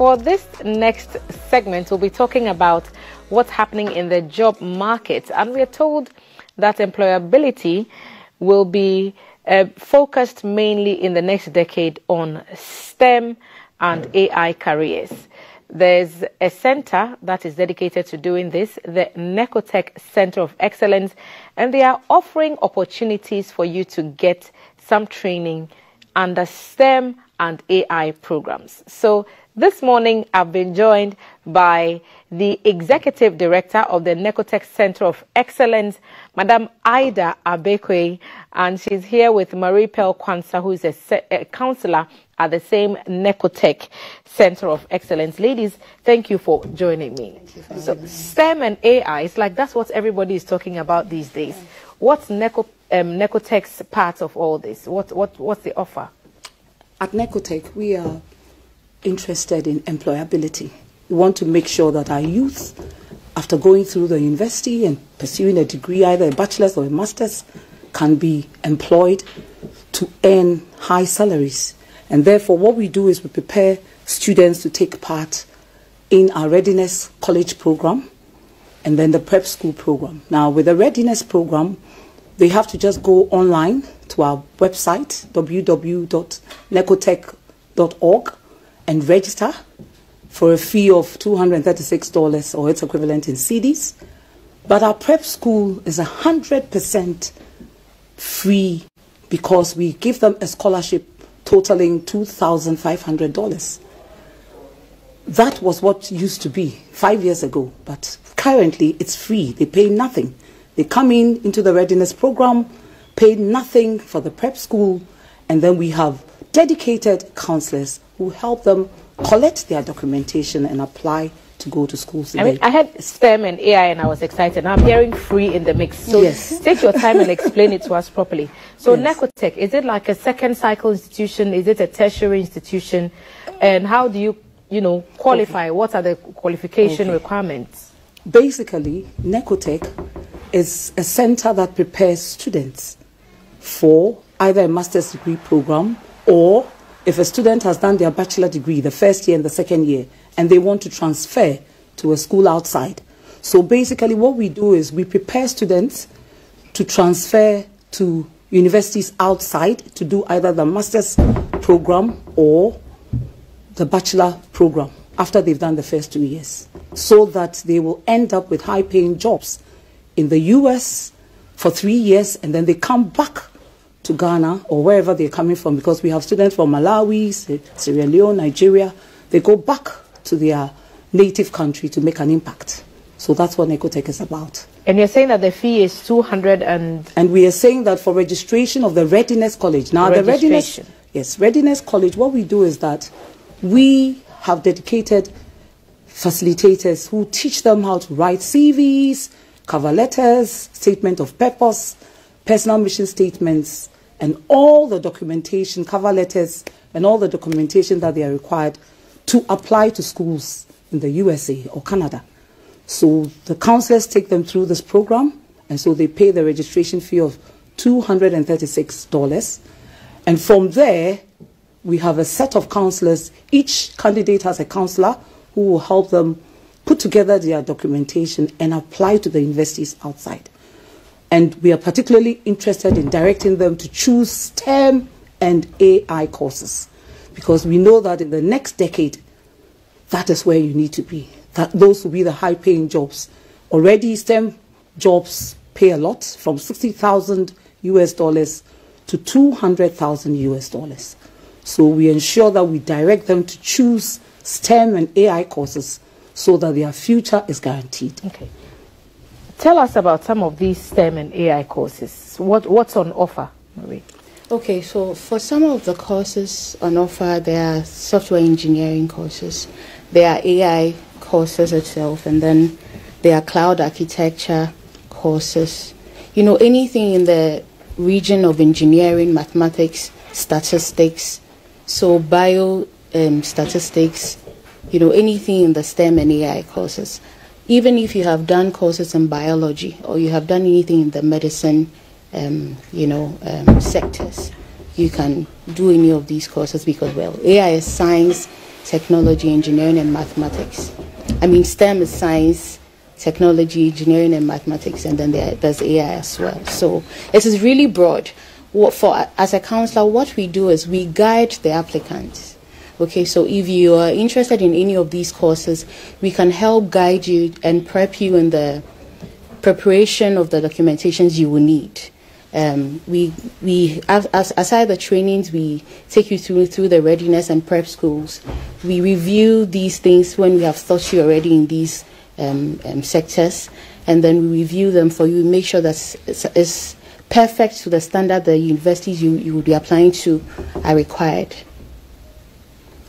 For this next segment, we'll be talking about what's happening in the job market. And we're told that employability will be uh, focused mainly in the next decade on STEM and AI careers. There's a center that is dedicated to doing this, the NekoTech Center of Excellence, and they are offering opportunities for you to get some training under STEM and AI programs. So this morning, I've been joined by the Executive Director of the NekoTech Center of Excellence, Madam Ida Abbeyquaye, and she's here with Marie Pearl Kwanzaa, who is a, a counselor at the same NekoTech Center of Excellence. Ladies, thank you for joining me. so, STEM and AI, it's like that's what everybody is talking about these days. What's Neko, um, NekoTech's part of all this? What, what, what's the offer? At NekoTech, we are interested in employability. We want to make sure that our youth, after going through the university and pursuing a degree, either a bachelor's or a master's, can be employed to earn high salaries. And therefore, what we do is we prepare students to take part in our readiness college program and then the prep school program. Now, with the readiness program, they have to just go online to our website, www.nekotech.org, and register for a fee of $236 or its equivalent in cedis. But our prep school is 100% free because we give them a scholarship totaling $2,500. That was what used to be five years ago, but currently it's free. They pay nothing. They come in into the readiness program, pay nothing for the prep school, and then we have dedicated counselors who help them collect their documentation and apply to go to schools. I mean, I had STEM and AI and I was excited. Now I'm hearing free in the mix. So yes. take your time and explain it to us properly. So yes. NekoTech, is it like a second cycle institution? Is it a tertiary institution? And how do you, you know, qualify? Okay. What are the qualification okay. requirements? Basically, NekoTech is a center that prepares students for either a master's degree program or if a student has done their bachelor degree, the first year and the second year, and they want to transfer to a school outside. So basically, what we do is we prepare students to transfer to universities outside to do either the master's program or the bachelor program after they've done the first two years, so that they will end up with high paying jobs in the US for three years and then they come back to Ghana or wherever they're coming from because we have students from Malawi, Sierra Leone, Nigeria. They go back to their native country to make an impact. So that's what NekoTech is about. And you're saying that the fee is 200 and... And we are saying that for registration of the Readiness College. Now the Readiness... Yes, Readiness College, what we do is that we have dedicated facilitators who teach them how to write CVs, cover letters, statement of purpose, personal mission statements, and all the documentation, cover letters, and all the documentation that they are required to apply to schools in the USA or Canada. So the counselors take them through this program, and so they pay the registration fee of $236. And from there, we have a set of counselors. Each candidate has a counselor who will help them put together their documentation and apply to the universities outside. And we are particularly interested in directing them to choose STEM and AI courses because we know that in the next decade, that is where you need to be. That those will be the high paying jobs. Already STEM jobs pay a lot from 60,000 US dollars to 200,000 US dollars. So we ensure that we direct them to choose STEM and AI courses so that their future is guaranteed. Okay. Tell us about some of these STEM and AI courses. What, what's on offer, Marie? Okay, so for some of the courses on offer, there are software engineering courses, there are AI courses itself, and then there are cloud architecture courses. You know, anything in the region of engineering, mathematics, statistics, so bio um, statistics, you know, anything in the STEM and AI courses. Even if you have done courses in biology or you have done anything in the medicine, um, you know, um, sectors, you can do any of these courses because, well, AI is science, technology, engineering, and mathematics. I mean, STEM is science, technology, engineering, and mathematics, and then there's AI as well. So it is really broad. What for as a counselor, what we do is we guide the applicants. Okay, so if you are interested in any of these courses, we can help guide you and prep you in the preparation of the documentations you will need. Um, we we as, aside the trainings we take you through through the readiness and prep schools. We review these things when we have taught you already in these um, um, sectors, and then we review them for you. Make sure that it's, it's, perfect to the standard the universities you, you will be applying to are required.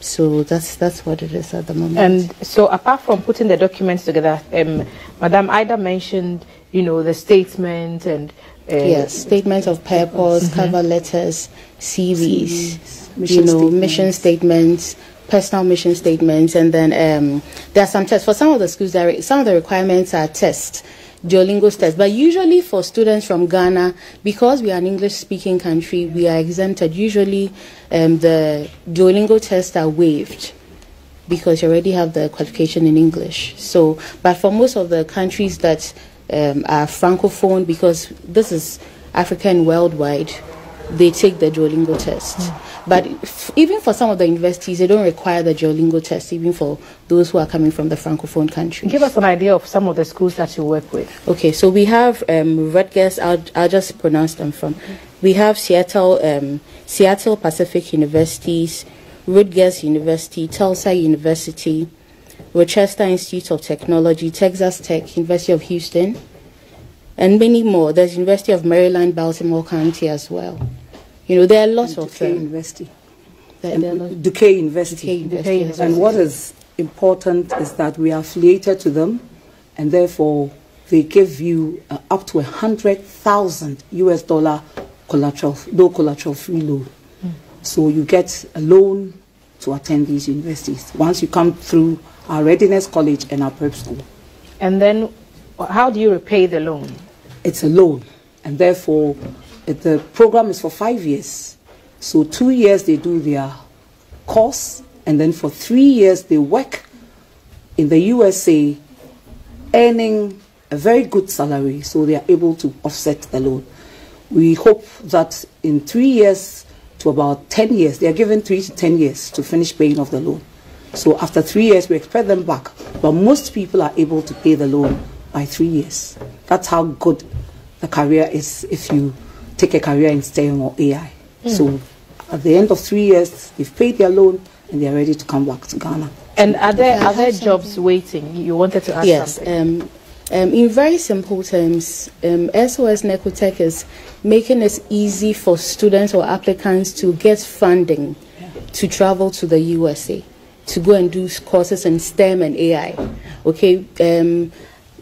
So that's that's what it is at the moment. And so, apart from putting the documents together, um, Madam Ida mentioned, you know, the statement and uh, yes, statements of purpose, mm-hmm. cover letters, CVs, CVs you know, statements. mission statements, personal mission statements, and then um, there are some tests. For some of the schools, there are, some of the requirements are tests. Duolingo's test. But usually for students from Ghana, because we are an English speaking country, we are exempted. Usually um, the Duolingo tests are waived because you already have the qualification in English. So, but for most of the countries that um, are francophone because this is African worldwide, they take the Duolingo test. Mm. But f- even for some of the universities, they don't require the Duolingo test, even for those who are coming from the francophone countries. Give us an idea of some of the schools that you work with. Okay, so we have um, Rutgers. I'll, I'll just pronounce them from. We have Seattle, um, Seattle Pacific Universities, Rutgers University, Tulsa University. Rochester Institute of Technology, Texas Tech, University of Houston, and many more. There's University of Maryland, Baltimore County as well. You know, there are lots of them. University. There, there Duquesne University. University. University. And what is important is that we are affiliated to them, and therefore they give you uh, up to a hundred thousand US dollar collateral, no collateral free loan. Mm. So you get a loan to attend these universities. Once you come through our readiness college and our prep school. And then how do you repay the loan? It's a loan, and therefore Uh, the program is for five years. So two years they do their course, and then for three years they work in the USA, earning a very good salary, so they are able to offset the loan. We hope that in three years to about 10 years, they are given three to 10 years to finish paying off the loan. So after three years, we expect them back. But most people are able to pay the loan by three years. That's how good the career is if you take a career in STEM or AI. Mm. So at the end of three years, they've paid their loan and they're ready to come back to Ghana. And are there, are there jobs waiting? You wanted to ask yes, something? Um, um, in very simple terms, um, SOS NekoTech is making it easy for students or applicants to get funding yeah. to travel to the USA to go and do courses in STEM and AI. Okay, um,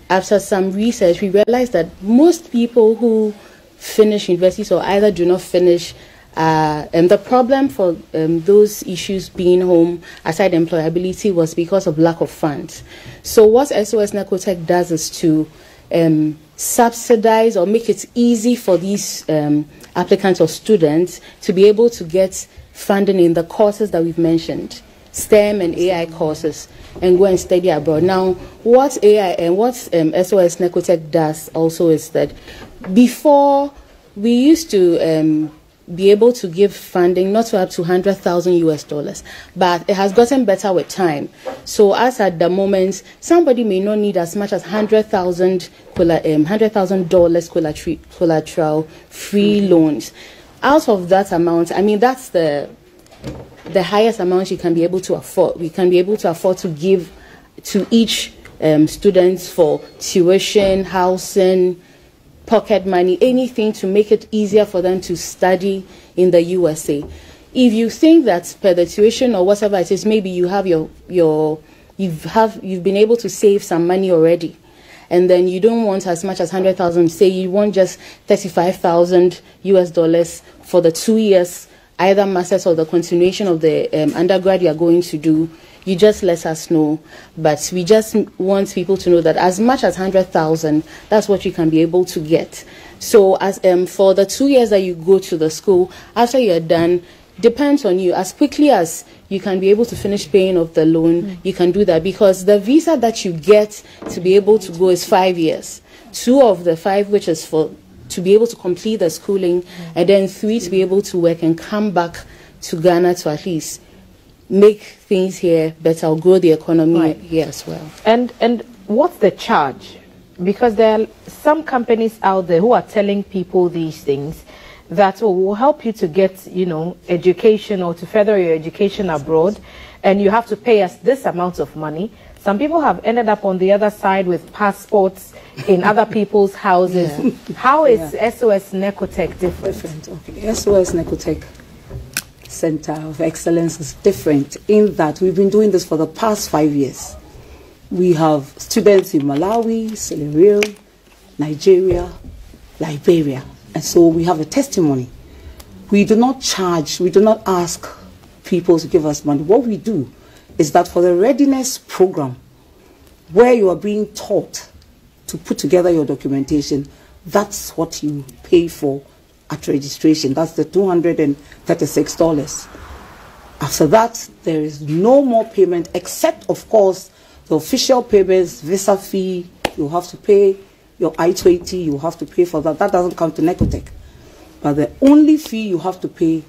after some research, we realized that most people who finish universities or either do not finish uh, and the problem for um, those issues being home aside employability was because of lack of funds. So what SOS NekoTech does is to um, subsidize or make it easy for these um, applicants or students to be able to get funding in the courses that we've mentioned. STEM and AI courses and go and study abroad. Now, what AI and what um, SOS NekoTech does also is that before we used to um, be able to give funding not to up to 100,000 US dollars, but it has gotten better with time. So, as at the moment, somebody may not need as much as 100,000 um, $100,000 collateral free loans. Out of that amount, I mean, that's the the highest amount you can be able to afford. We can be able to afford to give to each um, students for tuition, housing, pocket money, anything to make it easier for them to study in the USA. If you think that per the tuition or whatever it is, maybe you have your your you've have you've been able to save some money already, and then you don't want as much as hundred thousand. Say you want just thirty five thousand US dollars for the two years either masters or the continuation of the um, undergrad you are going to do, you just let us know. But we just want people to know that as much as 100,000, that's what you can be able to get. So as um, for the two years that you go to the school, after you're done, depends on you. As quickly as you can be able to finish paying off the loan. Mm. You can do that because the visa that you get to be able to go is five years. Two of the five, which is for to be able to complete the schooling, mm. and then three to be able to work and come back to Ghana to at least make things here better or grow the economy right. here as well. And and what's the charge? Because there are some companies out there who are telling people these things that will help you to get, you know, education or to further your education abroad, and you have to pay us this amount of money. Some people have ended up on the other side with passports in other people's houses. Yeah. How is yeah. SOS NekoTech different? different? Okay. SOS NekoTech Center of Excellence is different in that we've been doing this for the past five years. We have students in Malawi, Sierra Leone, Nigeria, Liberia, and so we have a testimony. We do not charge, we do not ask people to give us money. What we do is that for the readiness program, where you are being taught to put together your documentation, that's what you pay for at registration. That's the $236. After that, there is no more payment except, of course, the official payments, visa fee, you have to pay your I-20, you have to pay for that. That doesn't come to NekoTech. But the only fee you have to pay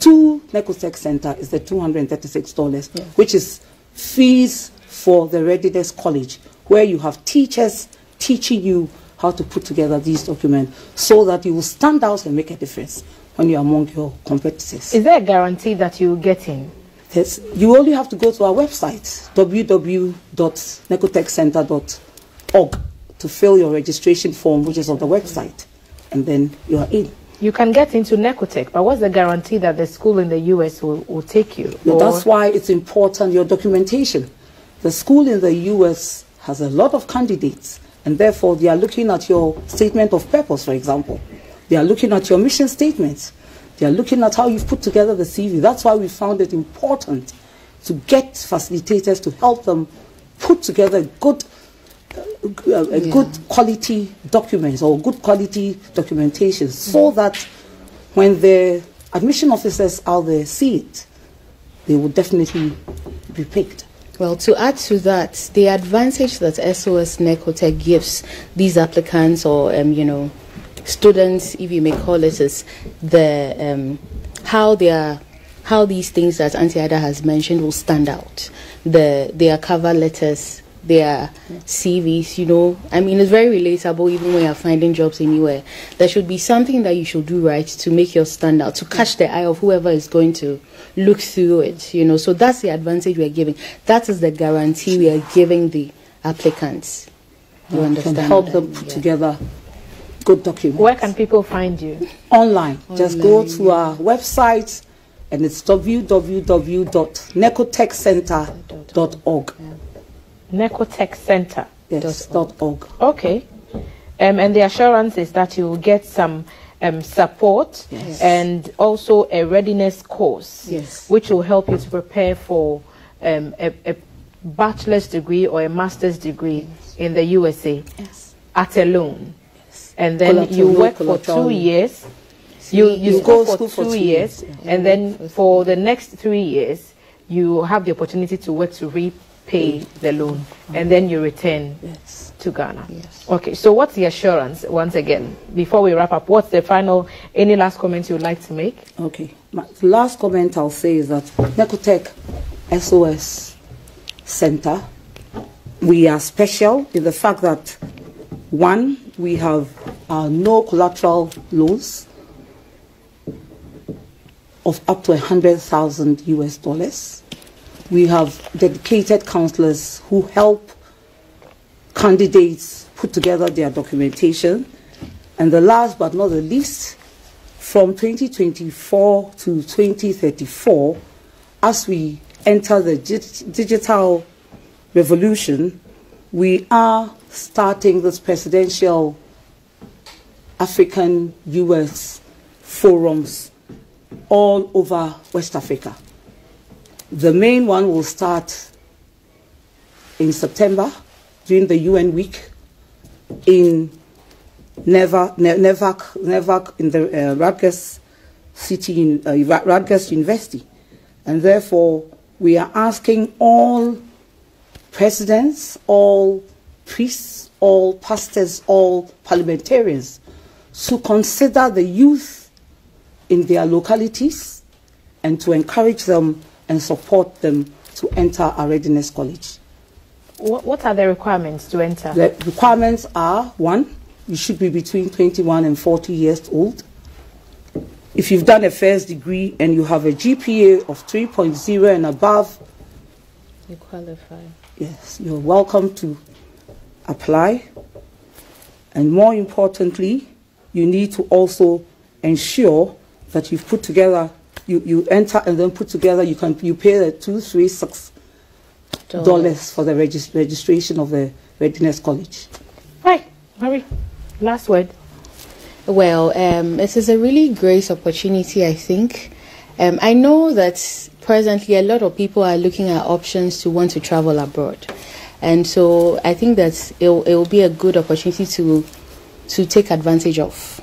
to NekoTech Center is the $236, yes. which is fees for the Readiness College, where you have teachers teaching you how to put together these documents so that you will stand out and make a difference when you're among your competitors. Is there a guarantee that you will get in? Yes, you only have to go to our website, www.nekotechcenter.org, to fill your registration form, which is on the website, and then you are in. You can get into NekoTech, but what's the guarantee that the school in the US will, will take you? No, that's why it's important, your documentation. The school in the US has a lot of candidates and therefore, they are looking at your statement of purpose, for example. They are looking at your mission statements. They are looking at how you've put together the CV. That's why we found it important to get facilitators to help them put together good, uh, uh, yeah. good quality documents or good quality documentation so that when the admission officers out there see it, they will definitely be picked. Well, to add to that, the advantage that SOS NekoTech gives these applicants or, um, you know, students, if you may call it, is the um, how they are, how these things that Auntie Ada has mentioned will stand out. The their cover letters, their CVs, you know. I mean, it's very relatable even when you're finding jobs anywhere. There should be something that you should do right to make your stand out, to catch the eye of whoever is going to look through it, you know. So that's the advantage we're giving. That is the guarantee we are giving the applicants. You understand? Can help them put yeah. together good documents. Where can people find you? Online. Online. Just go to our website and it's www.nekotechcenter.org. Yeah. NekoTech Center. Yes, dot org. Okay. Um, and the assurance is that you will get some um, support yes. and also a readiness course, yes. which will help you to prepare for um, a, a, bachelor's degree or a master's degree yes. in the USA yes. at a loan. And then you work for two years. You, you, you school, for, two, two years, years and then for the next three years, you have the opportunity to work to reap pay the loan, and then you return yes. to Ghana. Yes. Okay, so what's the assurance, once again, before we wrap up, what's the final, any last comments you would like to make? Okay, My last comment I'll say is that NekoTech SOS Center, we are special in the fact that, one, we have uh, no collateral loans of up to 100,000 US dollars we have dedicated counselors who help candidates put together their documentation. And the last but not the least, from 2024 to 2034, as we enter the digital revolution, we are starting this presidential African US forums all over West Africa. The main one will start in September during the UN week in Newark, in the uh, Rutgers City, uh, Rutgers University. And therefore, we are asking all presidents, all priests, all pastors, all parliamentarians to consider the youth in their localities and to encourage them and support them to enter our readiness college. What, what are the requirements to enter? The requirements are one, you should be between 21 and 40 years old. If you've done a first degree and you have a GPA of 3.0 and above, you qualify. Yes, you're welcome to apply. And more importantly, you need to also ensure that you've put together, you, you enter and then put together, you can you pay the two, three, six dollars for the regis registration of the readiness college. Right, Marie, last word. Well, um, it is a really great opportunity, I think. Um, I know that presently a lot of people are looking at options to want to travel abroad. And so I think that it will be a good opportunity to to take advantage of.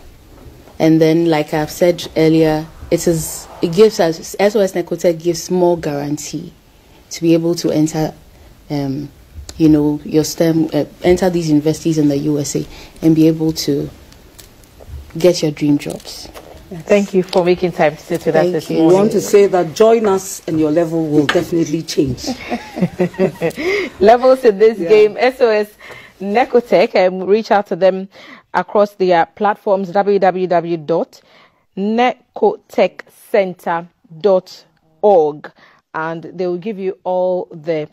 And then, like I've said earlier, it is it gives us SOS NekoTech gives more guarantee to be able to enter, um, you know, your STEM uh, enter these universities in the USA and be able to get your dream jobs. Yes. Thank you for making time to sit with Thank us this you. We want to say that join us and your level will definitely change. Levels in this Yeah. game, SOS NekoTech, and reach out to them across their platforms www.nekotechcenter.org and they will give you all the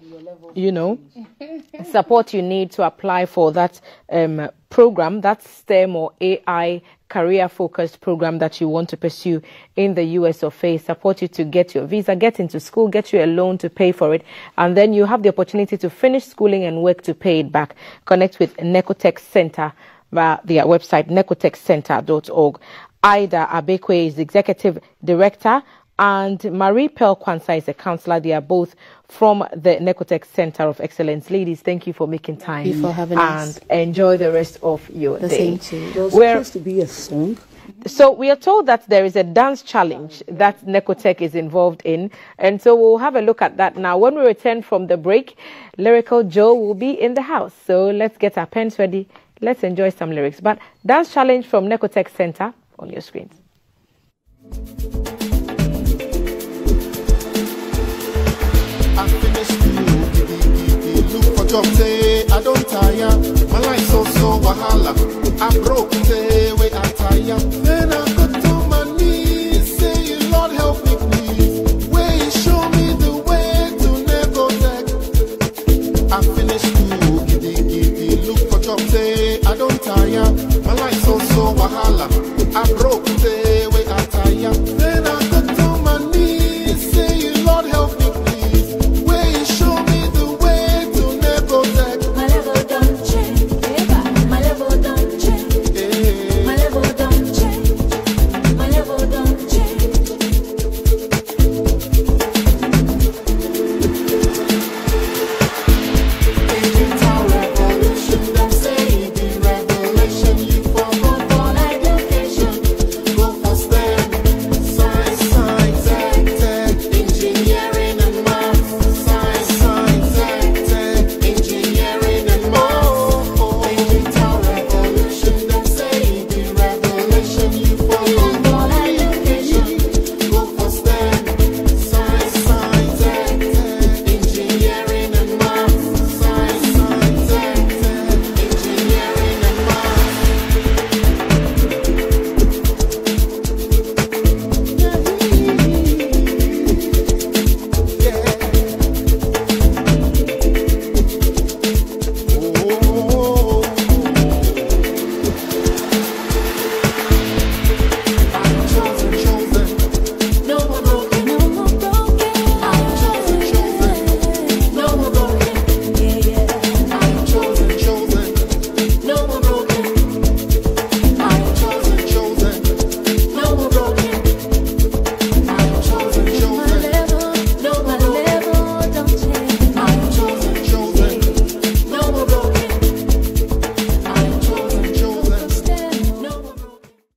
you know support you need to apply for that um, program that STEM or AI career focused program that you want to pursue in the US of A. Support you to get your visa, get into school, get you a loan to pay for it, and then you have the opportunity to finish schooling and work to pay it back. Connect with NekoTech Center via their website, nekotechcenter.org. Ida Abbeyquaye is the executive director and Marie Pearl Kwanzaa is a counselor. They are both from the NekoTech Center of Excellence. Ladies, thank you for making time. you for having and us. enjoy the rest of your The day. same to you. There was Where- supposed to be a song. So we are told that there is a dance challenge that NekoTech is involved in, and so we'll have a look at that now. When we return from the break, Lyrical Joe will be in the house. So let's get our pens ready. Let's enjoy some lyrics. But dance challenge from NekoTech Center on your screens. I don't tire. My life so so wahala. I broke, say wait I tire. Then I got to my knees, say Lord help me please. Way show me the way to never take. I finished school, giddy giddy. Look for job, say I don't tire. My life so so wahala. I broke, the way I. Then